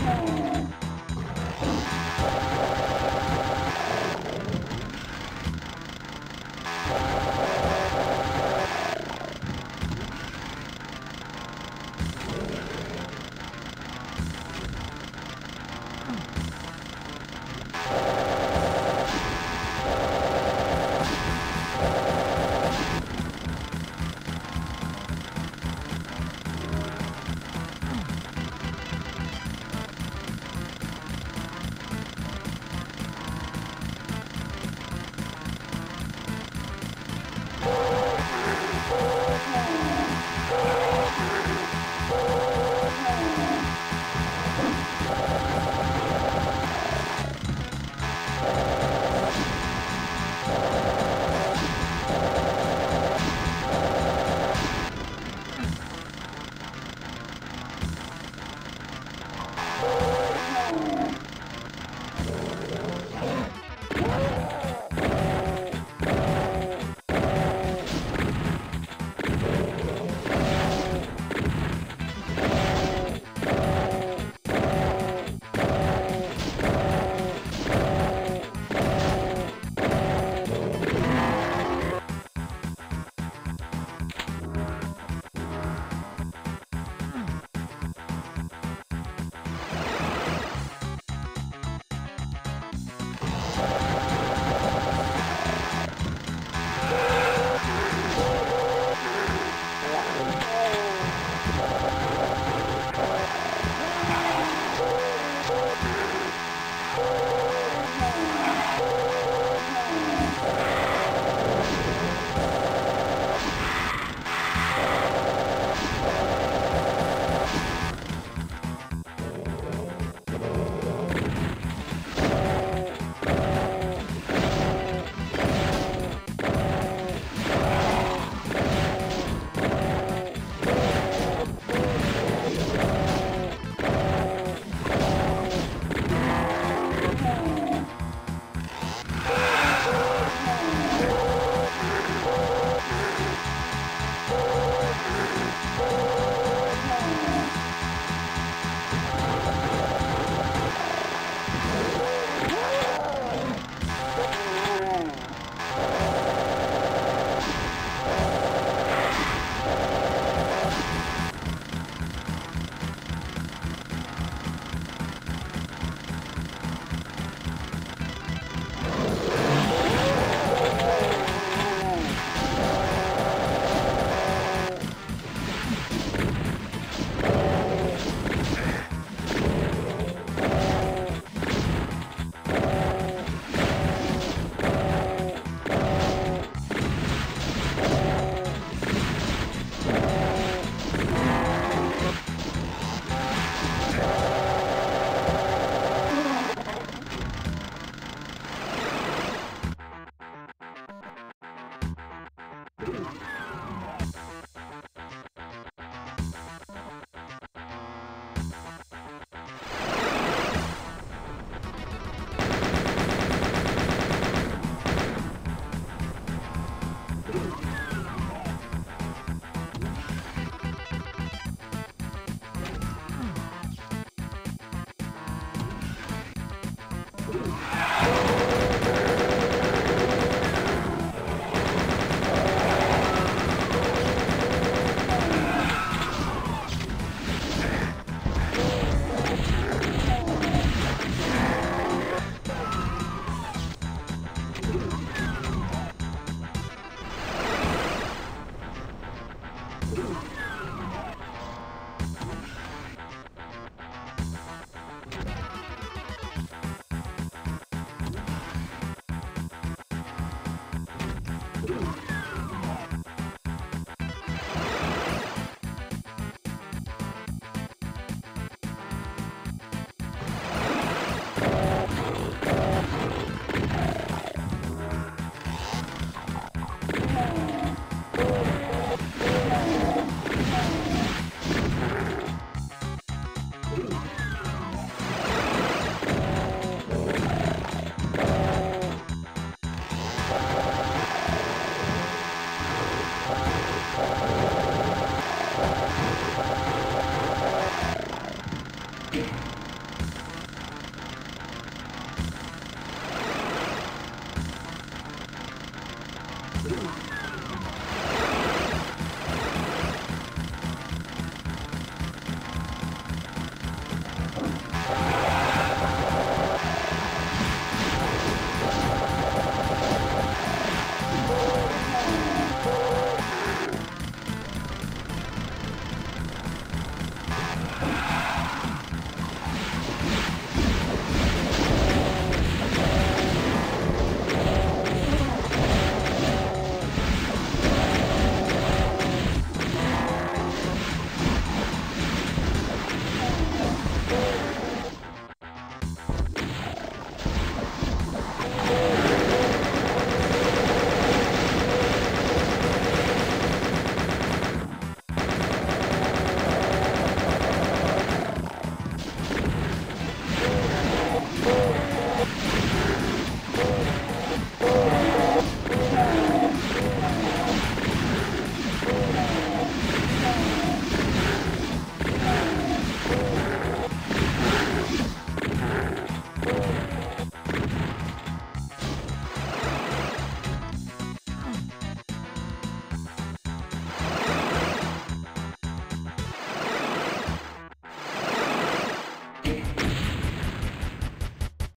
Oh.